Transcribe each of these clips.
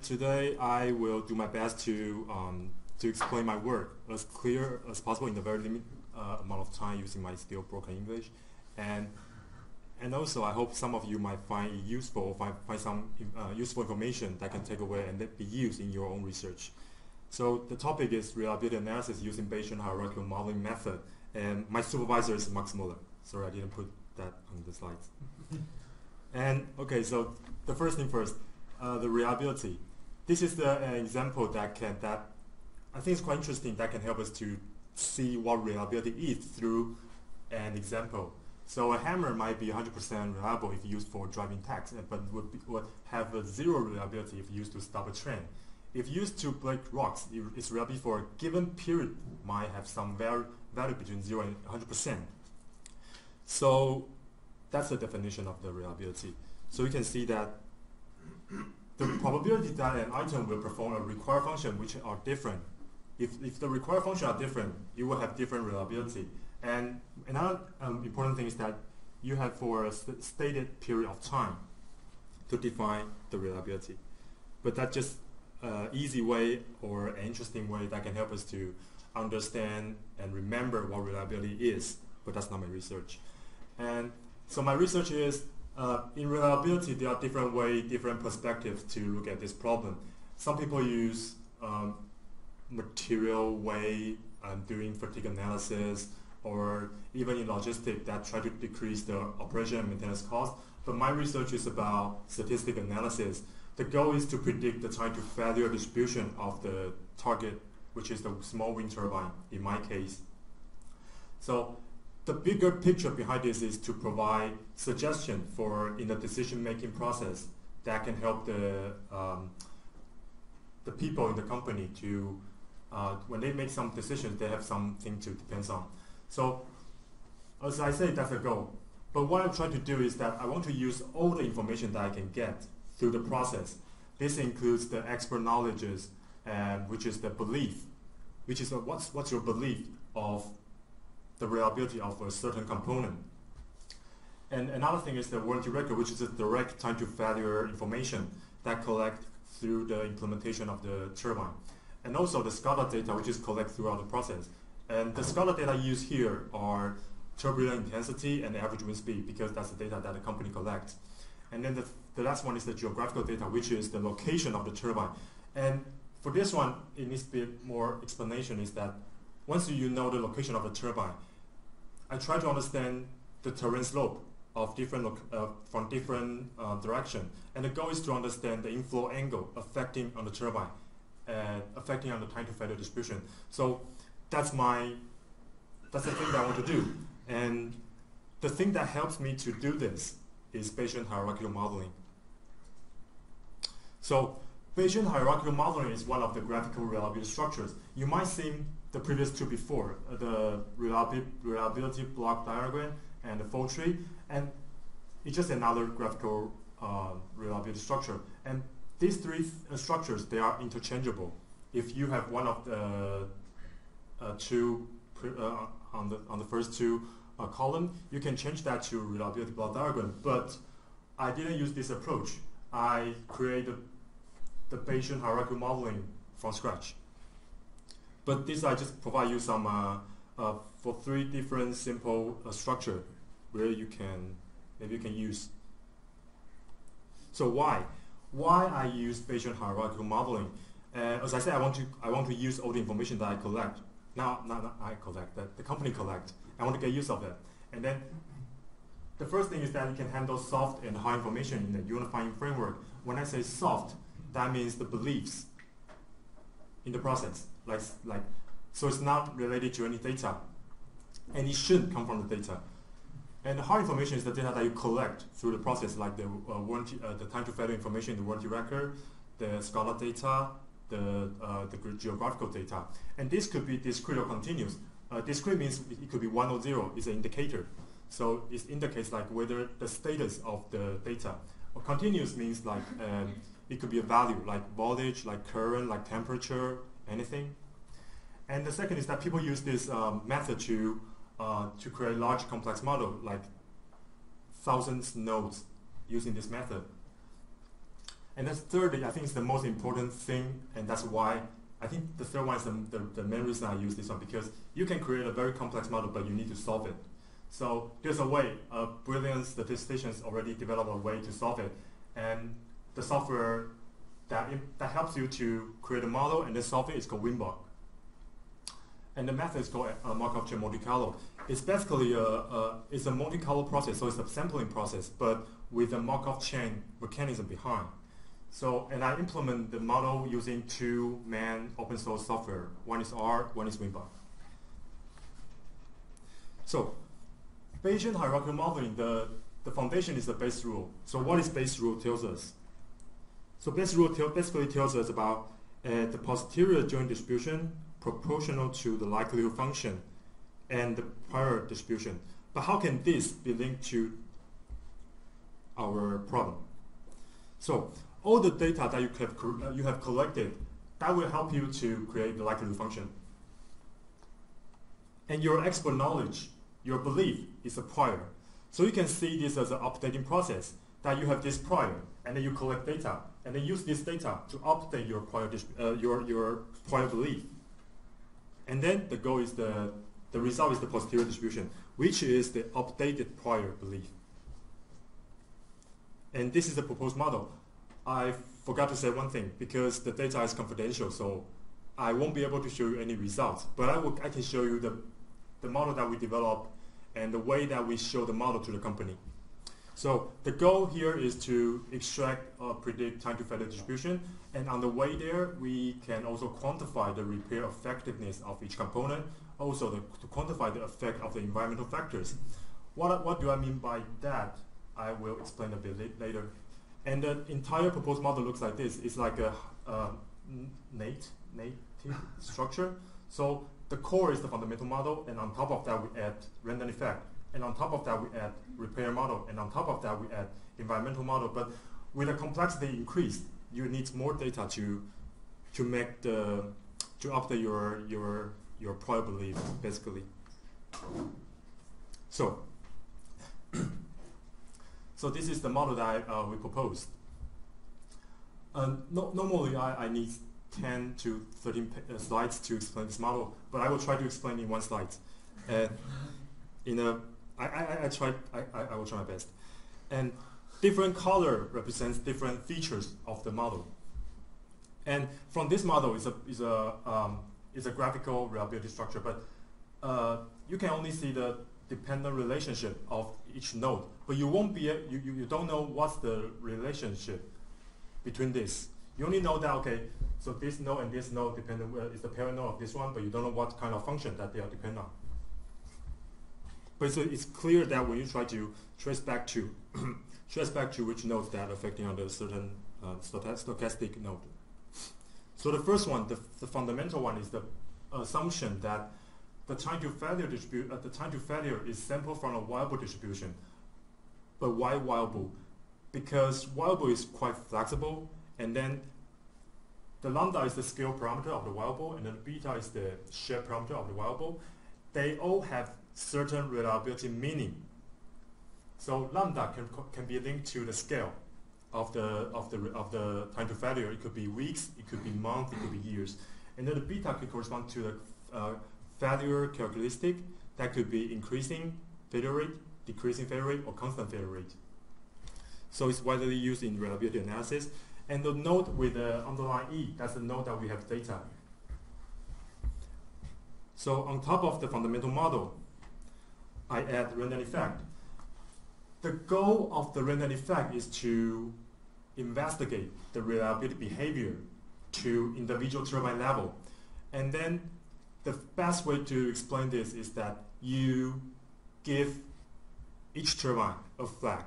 And today I will do my best to um, to explain my work as clear as possible in a very limited uh, amount of time using my still broken English. And and also I hope some of you might find it useful find, find some uh, useful information that can take away and that be used in your own research. So the topic is reliability analysis using Bayesian hierarchical modeling method. And my supervisor is Max Mueller. Sorry, I didn't put that on the slides. and okay, so the first thing first, uh, the reliability. This is the, an example that can that I think is quite interesting that can help us to see what reliability is through an example. So a hammer might be 100% reliable if used for driving tacks, uh, but would, be, would have a zero reliability if used to stop a train. If used to break rocks, its reliability for a given period might have some value between 0 and 100%. So that's the definition of the reliability. So you can see that the probability that an item will perform a required function which are different. If, if the required function are different, you will have different reliability. And another um, important thing is that you have for a st stated period of time to define the reliability. But that's just uh, easy way or an interesting way that can help us to understand and remember what reliability is, but that's not my research. And so my research is uh, in reliability, there are different way, different perspectives to look at this problem. Some people use um, material way um, doing fatigue analysis or even in logistics that try to decrease the operation and maintenance cost. But my research is about statistic analysis. The goal is to predict the time to failure distribution of the target, which is the small wind turbine in my case. So the bigger picture behind this is to provide suggestion for in the decision-making process that can help the um, the people in the company to uh, when they make some decisions, they have something to depend on. So as I say, that's the goal. But what I'm trying to do is that I want to use all the information that I can get through the process. This includes the expert knowledges, uh, which is the belief, which is a, what's, what's your belief of the reliability of a certain component. And another thing is the warranty record, which is a direct time to failure information that collect through the implementation of the turbine. And also the SCADA data, which is collected throughout the process. And the SCADA data used here are turbulent intensity and average wind speed because that's the data that the company collects. And then the, the last one is the geographical data, which is the location of the turbine. And for this one, it needs to be more explanation is that once you know the location of the turbine, I try to understand the terrain slope of different uh, from different uh, direction, and the goal is to understand the inflow angle affecting on the turbine, uh, affecting on the time to failure distribution. So that's my that's the thing that I want to do, and the thing that helps me to do this is Bayesian hierarchical modeling. So Bayesian hierarchical modeling is one of the graphical reliability structures. You might see the previous two before, uh, the reliability, block diagram and the fault tree, and it's just another graphical uh, reliability structure. And these three uh, structures, they are interchangeable. If you have one of the uh, two on the on the first two column, you can change that to reliability block diagram. But I didn't use this approach. I created the Bayesian hierarchical modeling from scratch. But this I just provide you some uh, uh, for three different simple uh, structure where you can maybe you can use. So why? Why I use Bayesian hierarchical modeling? Uh, as I said, I want to I want to use all the information that I collect. Now, not, not I collect that the company collect. I want to get use of it, and then the first thing is that you can handle soft and hard information in the unifying framework. When I say soft, that means the beliefs in the process like, like, so it's not related to any data. And it shouldn't come from the data. And the hard information is the data that you collect through the process, like the uh, warranty, uh, the time to failure information the warranty record, the SCADA data, the, uh, the geographical data. And this could be discrete or continuous. Uh, discrete means it could be one or zero. It's an indicator. So it indicates like whether the status of the data. Or continuous means like um, it could be a value like voltage, like current, like temperature, anything. And the second is that people use this um, method to, uh, to create large complex model, like thousands nodes using this method. And then thirdly, I think it's the most important thing, and that's why I think the third one is the, the, the main reason I use this one, because you can create a very complex model, but you need to solve it. So there's a way, a brilliant statisticians already developed a way to solve it. And the software that, that helps you to create a model and then solve it is called WinBUGS. And the method is called a Markov chain Monte Carlo. It's basically a, a, it's a Monte Carlo process, so it's a sampling process, but with a Markov chain mechanism behind. So, and I implement the model using two main open source software. One is R, one is WinBUGS. So, Bayesian hierarchical modeling, the, the foundation is the Bayes rule. So what is Bayes rule tells us? So Bayes rule basically tells us about uh, the posterior joint distribution proportional to the likelihood function and the prior distribution. But how can this be linked to our problem? So all the data that you have, uh, you have collected, that will help you to create the likelihood function. And your expert knowledge, your belief is a prior. So you can see this as an updating process, that you have this prior, and then you collect data, and then use this data to update your prior, uh, your, your prior belief. And then the goal is the, the result is the posterior distribution, which is the updated prior belief. And this is the proposed model. I forgot to say one thing because the data is confidential, so I won't be able to show you any results. But I, will, I can show you the, the model that we developed and the way that we show the model to the company. So the goal here is to extract or predict time to failure distribution. And on the way there, we can also quantify the repair effectiveness of each component, also the, to quantify the effect of the environmental factors. What, what do I mean by that? I will explain a bit later. And the entire proposed model looks like this. It's like a uh, native structure. So the core is the fundamental model, and on top of that we add random effect, and on top of that we add repair model, and on top of that we add environmental model. But with the complexity increased, you need more data to to make the to update your your your prior belief basically. So so this is the model that uh, we proposed. Um, no, normally I, I need 10 to 13 uh, slides to explain this model, but I will try to explain in one slide. And in a, I, I, I try, I, I will try my best. And different color represents different features of the model. And from this model is a, is a, um, is a graphical reliability structure, but uh, you can only see the dependent relationship of each node, but you won't be, you, you, you don't know what's the relationship between this. You only know that, okay, so this node and this node depend uh, is the parent node of this one, but you don't know what kind of function that they are depend on. But so it's clear that when you try to trace back to, trace back to which nodes that are affecting on the certain uh, stochastic node. So the first one, the, the fundamental one is the assumption that the time to failure distribute, uh, the time to failure is sampled from a Weibull distribution. But why Weibull? Because Weibull is quite flexible, and then the lambda is the scale parameter of the Weibull, and then beta is the shape parameter of the Weibull. They all have certain reliability meaning. So lambda can, can be linked to the scale of the of the of the time to failure. It could be weeks, it could be months, it could be years, and then the beta could correspond to the uh, failure characteristic that could be increasing failure rate, decreasing failure rate, or constant failure rate. So it's widely used in reliability analysis. And the node with the underline E, that's the node that we have data. So on top of the fundamental model, I add random effect. The goal of the random effect is to investigate the reliability behavior to individual turbine level. And then the best way to explain this is that you give each turbine a flag.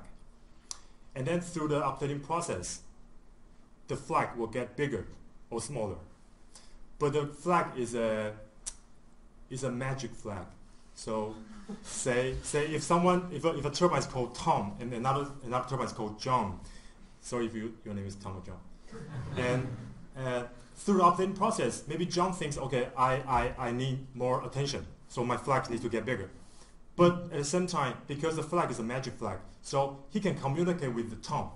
And then through the updating process, the flag will get bigger or smaller. But the flag is a is a magic flag. So say say if someone if a, if a turbine is called Tom and another another turbine is called John, sorry if you, your name is Tom or John, and uh, through the process, maybe John thinks, okay, I, I, I need more attention, so my flag needs to get bigger. But at the same time, because the flag is a magic flag, so he can communicate with the Tom.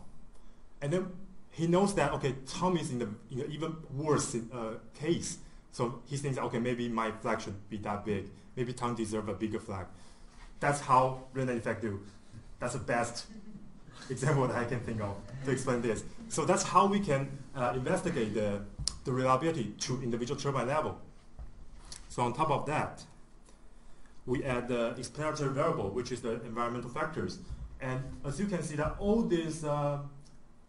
And then he knows that okay, Tom is in the in an even worse uh, case. So he thinks, okay, maybe my flag should be that big. Maybe Tom deserves a bigger flag. That's how random effect do. That's the best example that I can think of to explain this. So that's how we can uh, investigate the, the reliability to individual turbine level. So on top of that, we add the explanatory variable, which is the environmental factors. And as you can see that all these uh,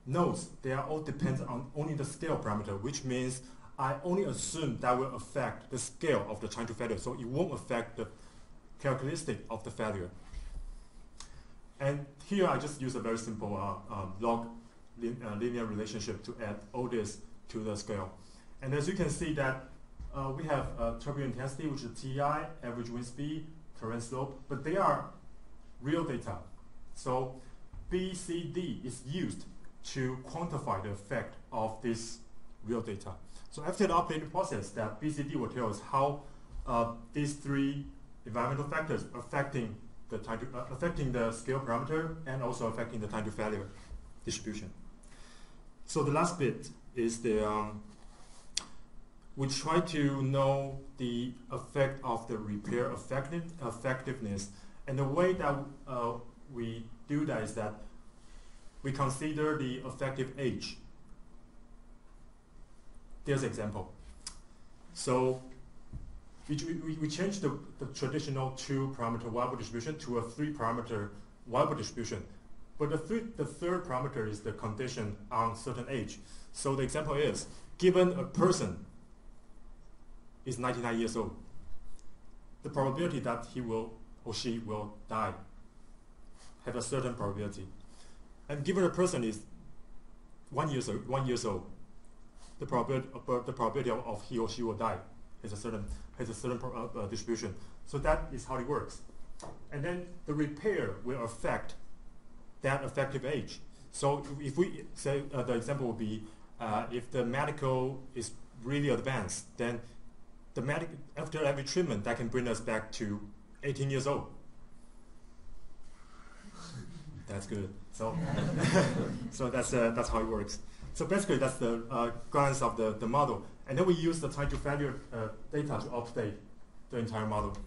nodes, they are all depend on only the scale parameter, which means I only assume that will affect the scale of the time to failure. So it won't affect the characteristic of the failure. And here I just use a very simple uh, um, log lin uh, linear relationship to add all this to the scale. And as you can see that uh, we have uh, turbulent intensity, which is TI, average wind speed, terrain slope, but they are real data. So BCD is used to quantify the effect of this real data. So after the updating process, that BCD will tell us how uh, these three environmental factors affecting the time to, uh, affecting the scale parameter and also affecting the time to failure distribution. So the last bit is the um, we try to know the effect of the repair effective, effectiveness, and the way that uh, we do that is that we consider the effective age. There's an example. So we, we, we changed the, the traditional two parameter Weibull distribution to a three parameter Weibull distribution. But the, th the third parameter is the condition on certain age. So the example is, given a person is 99 years old, the probability that he will or she will die have a certain probability. And given a person is one years old, one years old, the probability, uh, the probability of, of he or she will die has a certain has a certain uh, uh, distribution. So that is how it works. And then the repair will affect that effective age. So if we say uh, the example would be uh, if the medical is really advanced, then the medic after every treatment that can bring us back to 18 years old. That's good. So, so that's uh, that's how it works. So basically, that's the uh, glance of the, the model. And then we use the time to failure uh, data to update the entire model.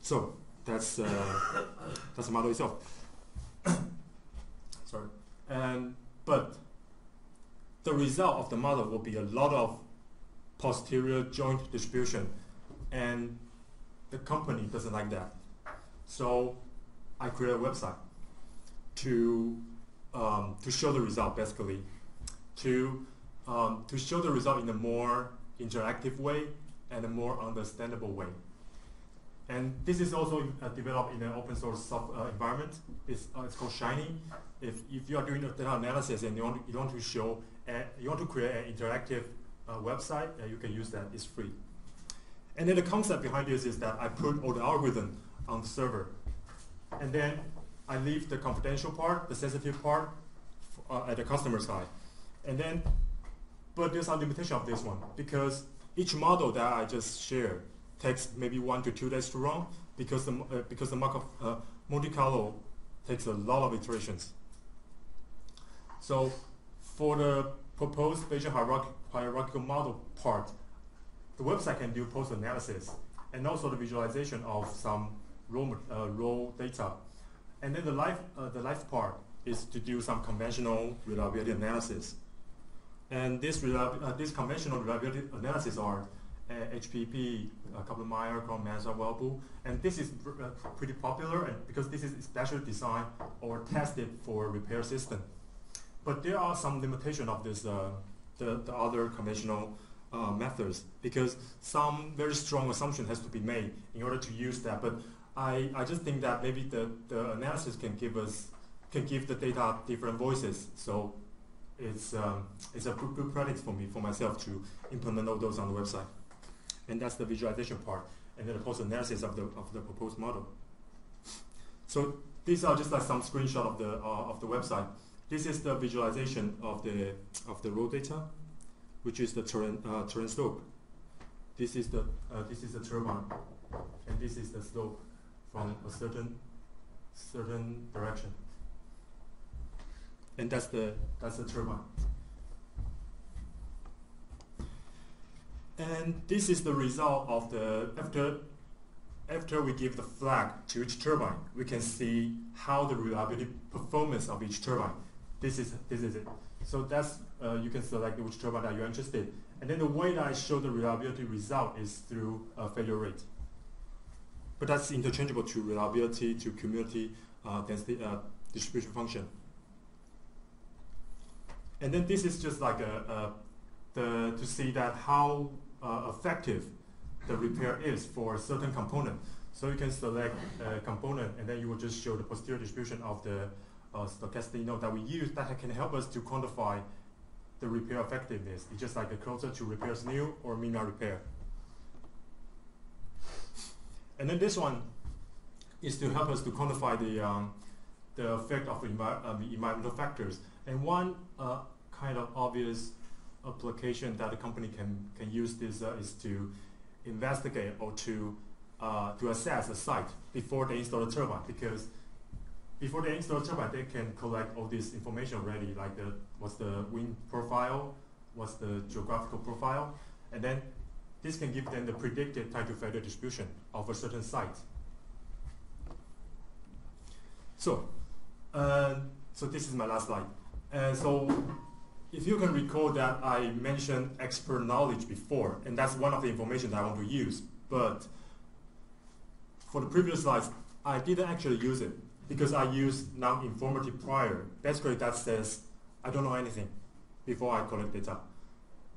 So that's uh, that's the model itself. Sorry. And but the result of the model will be a lot of posterior joint distribution, and the company doesn't like that. So I create a website to um, to show the result basically, to um, to show the result in a more interactive way and a more understandable way. And this is also uh, developed in an open source soft, uh, environment. It's, uh, it's called Shiny. If, if you are doing data analysis and you want you want to show, you want to create an interactive uh, website, uh, you can use that. It's free. And then the concept behind this is that I put all the algorithm on the server. And then I leave the confidential part, the sensitive part, uh, at the customer side. And then, but there's a limitation of this one because each model that I just shared takes maybe one to two days to run because the uh, because the Markov uh, Monte Carlo takes a lot of iterations. So for the proposed Bayesian hierarchical model part, the website can do post analysis and also the visualization of some raw, uh, raw data and then the life, uh, the life part is to do some conventional reliability analysis. And this, uh, this conventional reliability analysis are uh, HPP, uh, Kaplan-Meier, Crow-AMSAA, Weibull, and this is uh, pretty popular and because this is specially designed or tested for repair system. But there are some limitation of this, uh, the, the other conventional uh, methods because some very strong assumption has to be made in order to use that. But I, I just think that maybe the, the analysis can give us can give the data different voices. So it's um, it's a good practice for me for myself to implement all those on the website, and that's the visualization part, and then the post analysis of the of the proposed model. So these are just like some screenshot of the uh, of the website. This is the visualization of the of the raw data, which is the terrain uh, terrain slope. This is the uh, this is the turbine, and this is the slope from a certain certain direction. and that's the that's the turbine. And this is the result of the after after we give the flag to each turbine, we can see how the reliability performance of each turbine. This is this is it. So that's uh, you can select which turbine that you're interested. in. And then the way that I show the reliability result is through uh, failure rate. But that's interchangeable to reliability, to cumulative uh, density uh, distribution function. And then this is just like a, a the to see that how uh, effective the repair is for a certain component. So you can select a component and then you will just show the posterior distribution of the uh, stochastic node that we use that can help us to quantify the repair effectiveness. It's just like a closer to repairs new or minimum repair. And then this one is to help us to quantify the um, the effect of envi uh, environmental factors. And one uh, kind of obvious application that a company can can use this uh, is to investigate or to uh, to assess a site before they install the turbine because before they install the turbine they can collect all this information already like the what's the wind profile what's the geographical profile and then this can give them the predicted time to failure distribution of a certain site so uh, so this is my last slide and so if you can recall that I mentioned expert knowledge before, and that's one of the information that I want to use, but for the previous slides, I didn't actually use it because I used non-informative prior. Basically, that says I don't know anything before I collect data.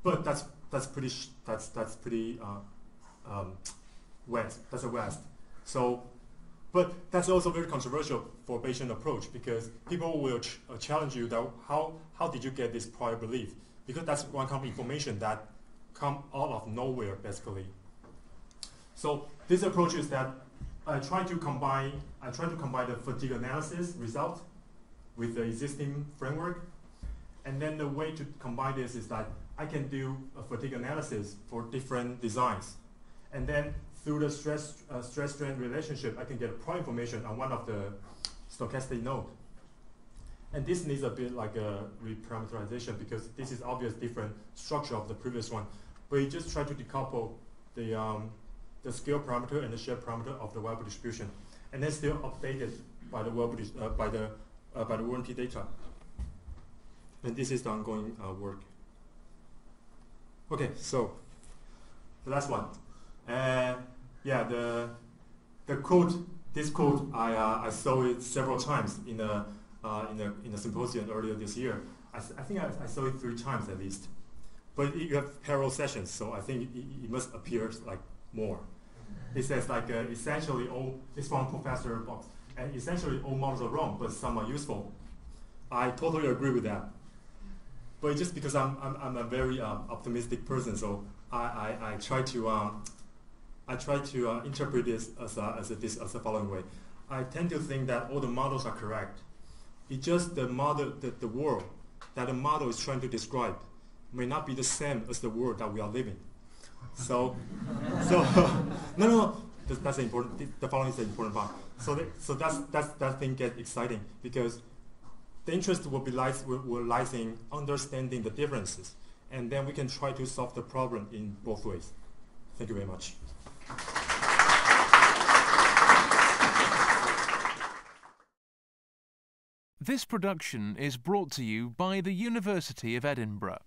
But that's that's pretty that's that's pretty uh, um, west. That's a west. So but that's also very controversial for Bayesian approach because people will ch uh, challenge you that how, how did you get this prior belief? Because that's one kind of information that come out of nowhere basically. So this approach is that I try to combine I try to combine the fatigue analysis result with the existing framework. And then the way to combine this is that I can do a fatigue analysis for different designs. And then through the stress uh, stress strain relationship, I can get prior information on one of the stochastic node. And this needs a bit like a reparameterization because this is obvious different structure of the previous one. But you just try to decouple the um, the scale parameter and the shape parameter of the Weibull distribution, and then still updated by the uh, by the uh, by the warranty data. And this is the ongoing uh, work. Okay, so the last one. Yeah, the the quote, this quote, I uh, I saw it several times in a uh, in a in a symposium earlier this year. I, I think I, I, saw it three times at least. But you have parallel sessions, so I think it, it must appear like more. It says like uh, essentially all it's from Professor Box, and essentially all models are wrong, but some are useful. I totally agree with that. But just because I'm I'm, I'm a very um, optimistic person, so I, I, I try to um, I try to uh, interpret this as, a, as, a, this as the following way. I tend to think that all the models are correct. It's just the model, the, the world that the model is trying to describe may not be the same as the world that we are living. So, so no, no. That's, that's important. The following is the important part. So, so that's that's that thing gets exciting because the interest will be lies will, will lies in understanding the differences, and then we can try to solve the problem in both ways. Thank you very much. This production is brought to you by the University of Edinburgh.